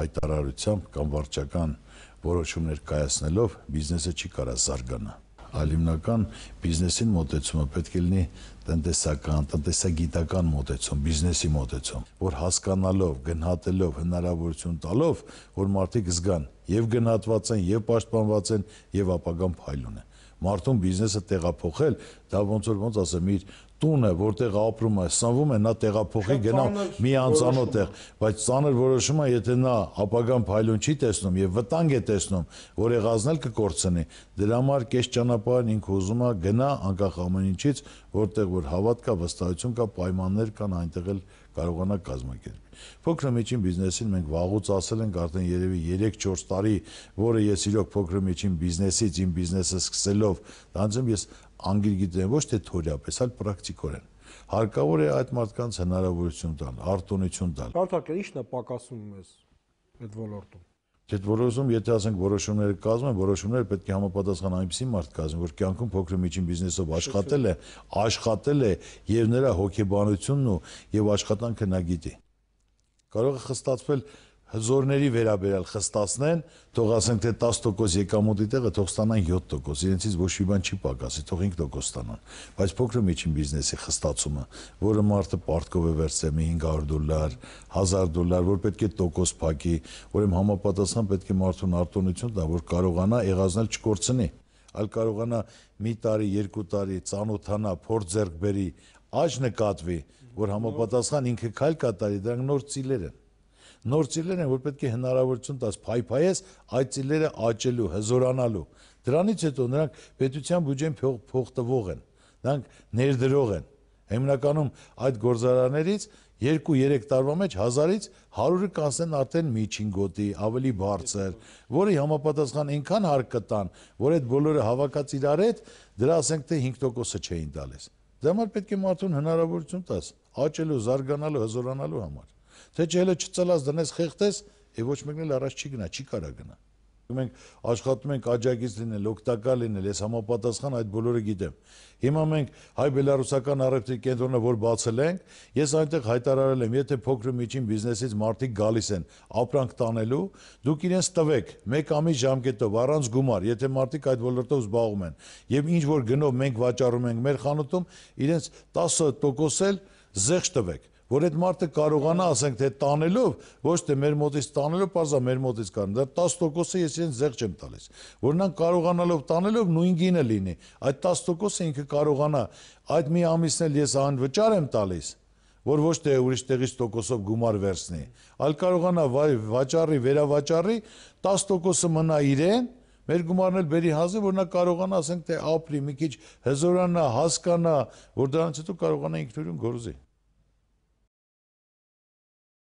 հայտարարությամբ կամ վարչական որոշումներ կայացնելով բիզնեսը չի կարա զարգանա այլ հիմնական բիզնեսին մոտեցումը պետք է լինի տնտեսական, տնտեսագիտական մոտեցում, բիզնեսի մոտեցում, որ հասկանալով, գնահատելով, հնարավորություն տալով, որ մարդիկ զգան եւ գնահատված են, եւ պաշտպանված են, եւ ապագան փայլ ունեն մարդուն բիզնեսը տեղափոխել, դա ոնց որ ոնց ասեմ, իր տունը, որտեղ ապրում է, սնվում է, նա տեղափոխի գնա մի անծանոթ տեղ, բայց ծանր որոշումը, եթե նա ապագան փայլուն չի տեսնում եւ վտանգ է տեսնում, որ եղածնել կկորցնի, դրա համար կես ճանապարհն ինքը ուզում է գնա անկախ ամեն ինչից, որտեղ որ հավատ կա, վստահություն կա, պայմաններ կան, այնտեղ էլ կարողանա կազմակերպել։ Փոքր միջին բիզնեսին մենք վաղուց ասել ենք արդեն երևի 3-4 տարի, որը ես իրոք փոքր միջին բիզնեսից իմ բիզնեսը սկսելով, դրանցում ես անգիր գիտեմ ոչ թե թորիապես, այլ պրակտիկորեն։ Հարկավոր է այդ մարդկանց հնարավորություն տալ, արտոնություն տալ։ Կարծաք ի՞նչն է պակասում մեզ այդ ոլորտում։ Դե որոշում, եթե ասենք որոշումները կազմեն, որոշումները պետք է համապատասխան այնպեսի մարդ կազմեն, որ կյանքում փոքր միջին բիզնեսով աշխատել է, աշխատել է եւ նրա հոգեբանությունն ու եւ աշխատանքը նա գիտի։ Կարող է խստացվել հզորների վերաբերյալ խստացնեն, թող ասենք թե 10% եկամուտի տեղը թող ստանան 7%, իրենցից ոչ մի բան չի պակասի, թող 5% ստանան։ Բայց փոքր միջին բիզնեսի խստացումը, որը մարդը պարտքով է վերցրել մի 500 դոլար, 1000 դոլար, որ պետք է տոկոս փակի, ուրեմն համապատասխան պետք է մարդուն արտոնություն տա, որ կարողանա եղածնել չկորցնի, այլ կարողանա մի տարի, երկու տարի ծանոթանա, փորձ ձեռք բերի, աճ նկատվի, որ համապատասխան ինքը քայլ կատարի, դրանք նոր ծիլեր են նոր ծիլեր են, որ պետք է հնարավորություն տաս փայփայես այդ ծիլերը աճելու, հզորանալու։ Դրանից հետո նրանք պետության բյուջեն փող, փող տվող են։ Նրանք ներդրող են։ Հիմնականում այդ գործարաններից 2-3 տարվա մեջ 1000-ից 100-ը կանցնեն արդեն միջին գոտի, ավելի բարձր, որի համապատասխան այնքան հարկ կտան, որ այդ բոլորը հավաքած իրար հետ դրա ասենք թե 5%-ը չէին տալիս։ Դա համար պետք է մարդուն հնարավորություն տաս աճելու, զարգանալու, հզորանալու համար թե չէ հələ չծլած դնես խեղտես եւ ոչ մեկն էլ առաջ չի գնա, չի կարա գնա։ Մենք աշխատում ենք աջակից լինել, օգտակար լինել, ես համապատասխան այդ բոլորը գիտեմ։ Հիմա մենք հայ-բելարուսական առևտրի կենտրոնը որ բացել ենք, ես այնտեղ հայտարարել եմ, եթե փոքր միջին բիզնեսից մարդիկ գալիս են ապրանք տանելու, դուք իրենց տվեք մեկ ամիս ժամկետով առանց գումար, եթե մարդիկ այդ ոլորտով զբաղվում են, եւ ինչ որ գնով մենք վաճառում ենք մեր խանութում, իրենց 10% էլ զեղչ տվեք որ այդ մարդը կարողանա, ասենք թե տանելով, ոչ թե մեր մոտից տանելով, parza մեր մոտից կան, դա 10%-ը ես իրեն զեղ չեմ տալիս։ Որ նա կարողանալով տանելով նույն գինը լինի, այդ 10%-ը ինքը կարողանա այդ մի ամիսն էլ ես անվճար եմ տալիս, որ ոչ թե ուրիշ տեղից տոկոսով գումար վերցնի, այլ կարողանա վաճառի, վերավաճառի 10%-ը մնա իրեն, մեր գումարն էլ բերի հազը, որ նա կարողանա, ասենք թե ապրի, մի քիչ հզորանա, հասկանա, որ դրանից հետո կարողանա ինքնուրույն գործի։